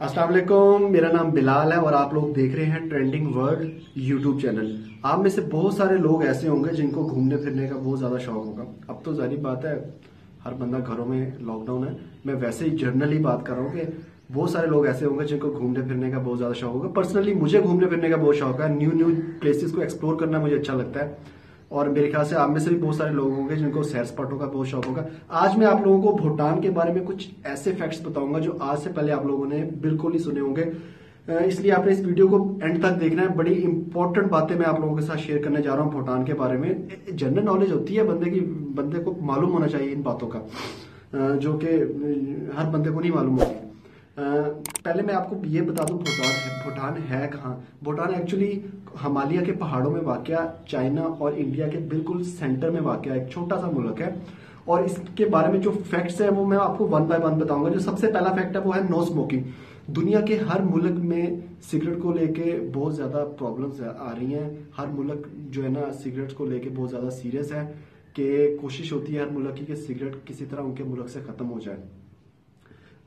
असलम मेरा नाम बिलाल है और आप लोग देख रहे हैं ट्रेंडिंग वर्ल्ड यूट्यूब चैनल। आप में से बहुत सारे लोग ऐसे होंगे जिनको घूमने फिरने का बहुत ज़्यादा शौक होगा। अब तो जारी बात है, हर बंदा घरों में लॉकडाउन है। मैं वैसे ही जर्नली बात कर रहा हूँ कि बहुत सारे लोग ऐसे होंगे जिनको घूमने फिरने का बहुत ज़्यादा शौक होगा। पर्सनली मुझे घूमने फिरने का बहुत शौक है। न्यू न्यू प्लेसेस को एक्सप्लोर करना मुझे अच्छा लगता है। और मेरे ख्याल से आप में से भी बहुत सारे लोग होंगे जिनको सैर स्पॉटों का बहुत शौक होगा। आज मैं आप लोगों को भूटान के बारे में कुछ ऐसे फैक्ट्स बताऊँगा जो आज से पहले आप लोगों ने बिल्कुल नहीं सुने होंगे। इसलिए आपने इस वीडियो को एंड तक देखना है। बड़ी इंपॉर्टेंट बातें मैं आप लोगों के साथ शेयर करने जा रहा हूँ भूटान के बारे में। जनरल नॉलेज होती है बंदे की, बंदे को मालूम होना चाहिए इन बातों का। जो कि हर बंदे को नहीं मालूम होती। पहले मैं आपको ये बता दूँ, भूटान है भूटान है कहाँ? भूटान एक्चुअली हिमालय के पहाड़ों में वाक़ चाइना और इंडिया के बिल्कुल सेंटर में वाक़ एक छोटा सा मुल्क है। और इसके बारे में जो फैक्ट्स है, वो मैं आपको वन बाय वन बताऊँगा। जो सबसे पहला फैक्ट है, वो है नो स्मोकिंग दुनिया के हर मुल्क में सिगरेट को लेके बहुत ज़्यादा प्रॉब्लम्स आ रही हैं। हर मुल्क जो है ना सिगरेट को लेके बहुत ज़्यादा सीरियस है कि कोशिश होती है हर मुल्क की कि सिगरेट किसी तरह उनके मुल्क से खत्म हो जाए।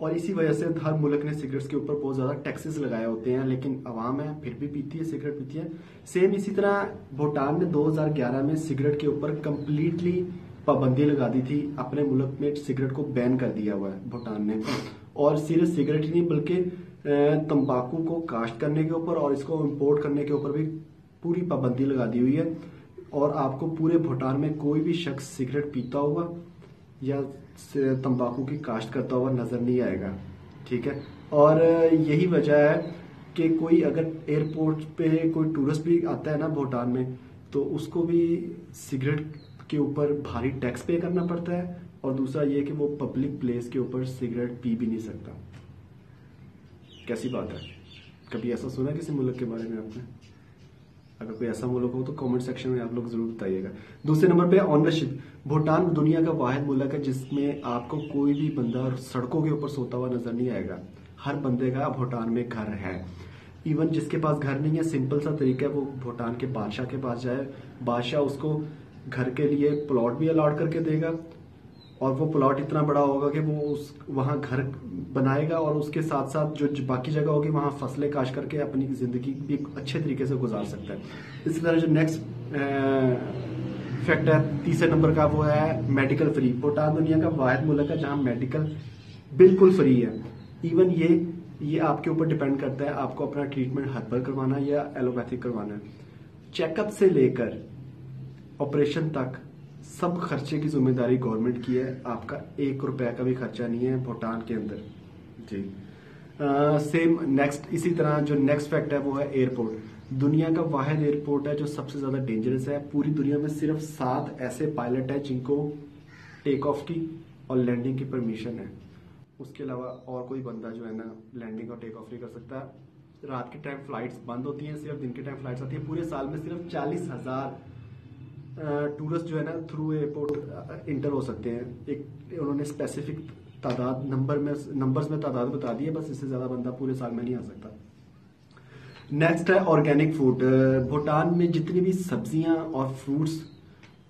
और इसी वजह से हर मुल्क ने सिगरेट्स के ऊपर बहुत ज़्यादा टैक्सेस लगाए होते हैं, लेकिन आवाम है, फिर भी पीती है, सिगरेट पीती है। सेम इसी तरह भूटान ने 2011 में सिगरेट के ऊपर कम्प्लीटली पाबंदी लगा दी थी, अपने मुल्क में सिगरेट को बैन कर दिया हुआ है भूटान ने। और सिर्फ़ सिगरेट ही नहीं, बल्कि तंबाकू को काश्त करने के ऊपर और इसको इम्पोर्ट करने के ऊपर भी पूरी पाबंदी लगा दी हुई है। और आपको पूरे भूटान में कोई भी शख्स सिगरेट पीता हुआ या तंबाकू की काश्त करता हुआ नज़र नहीं आएगा, ठीक है? और यही वजह है कि कोई अगर एयरपोर्ट पे कोई टूरिस्ट भी आता है ना भूटान में तो उसको भी सिगरेट के ऊपर भारी टैक्स पे करना पड़ता है और दूसरा ये कि वो पब्लिक प्लेस के ऊपर सिगरेट पी भी नहीं सकता। कैसी बात है? कभी ऐसा सुना किसी मुल्क के बारे में आपने? अगर कोई ऐसा मुल्क हो तो कमेंट सेक्शन में आप लोग ज़रूर बताइएगा। दूसरे नंबर पे ऑनरशिप भूटान दुनिया का वाहिद मुल्क है, जिसमें आपको कोई भी बंदा सड़कों के ऊपर सोता हुआ नज़र नहीं आएगा। हर बंदे का भूटान में घर है। इवन जिसके पास घर नहीं है सिंपल सा तरीका है, वो भूटान के बादशाह के पास जाए। बादशाह उसको घर के लिए प्लॉट भी अलॉट करके देगा। और वो प्लॉट इतना बड़ा होगा कि वो उस, वहाँ घर बनाएगा और उसके साथ साथ जो बाकी जगह होगी, वहाँ फ़सलें काश करके अपनी ज़िंदगी भी अच्छे तरीके से गुजार सकता है। इसी तरह जो नेक्स्ट फैक्ट है, तीसरे नंबर का वो है मेडिकल फ्री भूटान दुनिया का वाहिद मुल्क है जहाँ मेडिकल बिल्कुल फ्री है। इवन ये ये आपके ऊपर डिपेंड करता है, आपको अपना ट्रीटमेंट हर्बल करवाना है या एलोपैथिक करवाना है। चेकअप से लेकर ऑपरेशन तक सब खर्चे की ज़िम्मेदारी गवर्नमेंट की है। आपका एक रुपए का भी खर्चा नहीं है भूटान के अंदर। जी। सेम नेक्स्ट इसी तरह जो नेक्स्ट फैक्ट है वो है एयरपोर्ट दुनिया का वाहिद एयरपोर्ट है जो सबसे ज़्यादा डेंजरस है। पूरी दुनिया में सिर्फ़ सात ऐसे पायलट है जिनको टेक ऑफ़ की और लैंडिंग की परमिशन है। उसके अलावा और कोई बंदा जो है ना लैंडिंग और टेक ऑफ़ नहीं कर सकता। रात के टाइम फ्लाइट्स बंद होती हैं, सिर्फ़ दिन के टाइम फ्लाइट्स आती है। पूरे साल में सिर्फ़ चालीस हज़ार टूरिस्ट जो है ना थ्रू एयरपोर्ट इंटर हो सकते हैं। एक, उन्होंने स्पेसिफिक तादाद नंबर में नंबर्स में तादाद बता दी है, बस इससे ज़्यादा बंदा पूरे साल में नहीं आ सकता। नेक्स्ट है ऑर्गेनिक फ़ूड भूटान में जितनी भी सब्ज़ियाँ और फ्रूट्स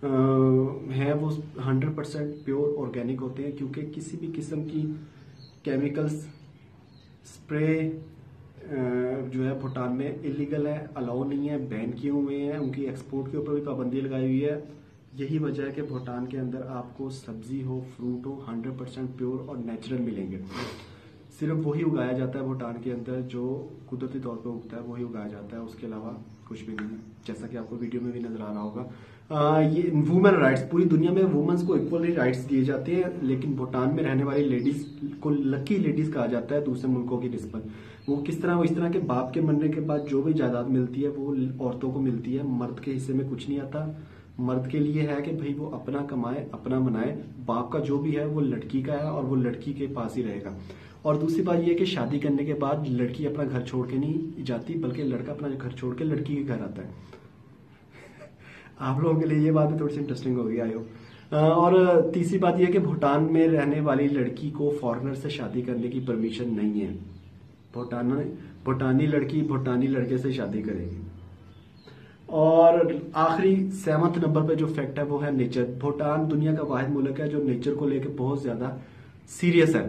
हैं, वो 100 परसेंट प्योर ऑर्गेनिक होते हैं, क्योंकि किसी भी किस्म की केमिकल्स स्प्रे जो है भूटान में इलीगल है अलाउ नहीं है बैन किए हुए हैं, उनकी एक्सपोर्ट के ऊपर भी पाबंदी लगाई हुई है। यही वजह है कि भूटान के अंदर आपको सब्ज़ी हो फ्रूट हो हंड्रेड परसेंट प्योर और नेचुरल मिलेंगे। सिर्फ़ वही उगाया जाता है भूटान के अंदर जो कुदरती तौर पर उगता है वही उगाया जाता है। उसके अलावा कुछ भी नहीं है। जैसा कि आपको वीडियो में भी नज़र आ रहा होगा। आ, ये वुमेन राइट्स पूरी दुनिया में वुमेन्स को इक्वली राइट्स दिए जाते हैं लेकिन भूटान में रहने वाली लेडीज़ को लकी लेडीज़ कहा जाता है दूसरे मुल्कों की निस्बत। वो किस तरह वो इस तरह के बाप के मरने के बाद जो भी जायदाद मिलती है वो औरतों को मिलती है। मर्द के हिस्से में कुछ नहीं आता। मर्द के लिए है कि भाई वो अपना कमाए, अपना बनाए बाप का जो भी है, वो लड़की का है और वो लड़की के पास ही रहेगा। और दूसरी बात यह कि शादी करने के बाद लड़की अपना घर छोड़ के नहीं जाती, बल्कि लड़का अपना घर छोड़ के लड़की के घर आता है। आप लोगों के लिए ये बात भी थोड़ी सी इंटरेस्टिंग होगी आयो और तीसरी बात यह कि भूटान में रहने वाली लड़की को फॉरनर से शादी करने की परमिशन नहीं है। भूटान, भूटानी लड़की भूटानी लड़के से शादी करेगी। और आखिरी सेवंथ नंबर पे जो फैक्ट है, वो है नेचर भूटान दुनिया का वाहिद मुल्क है, जो नेचर को लेकर बहुत ज़्यादा सीरियस है.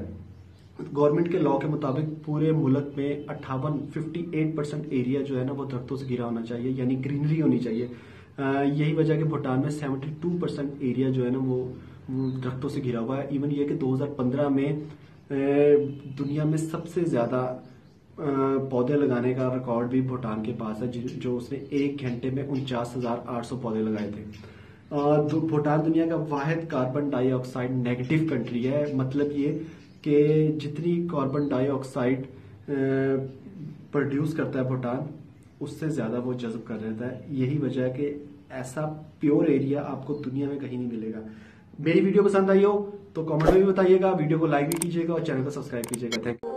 गवर्नमेंट के लॉ के मुताबिक पूरे मुल्क में अट्ठावन फिफ्टी एट परसेंट एरिया जो है ना, वो दरख्तों से घिरा होना चाहिए, यानी ग्रीनरी होनी चाहिए. यही वजह कि भूटान में सेवेंटी टू परसेंट एरिया जो है ना, वो दरख्तों से घिरा हुआ है. इवन ये कि 2015 में दुनिया में सबसे ज़्यादा पौधे लगाने का रिकॉर्ड भी भूटान के पास है जो उसने एक घंटे में उनचास हज़ार आठ सौ पौधे लगाए थे। भूटान दुनिया का वाहिद कार्बन डाइऑक्साइड नेगेटिव कंट्री है। मतलब ये कि जितनी कार्बन डाइऑक्साइड प्रोड्यूस करता है भूटान, उससे ज़्यादा वो जज्ब कर रहता है। यही वजह है कि ऐसा प्योर एरिया आपको दुनिया में कहीं नहीं मिलेगा। मेरी वीडियो पसंद आई हो तो कमेंट में भी बताइएगा, वीडियो को लाइक भी कीजिएगा और चैनल को सब्सक्राइब कीजिएगा। Thank you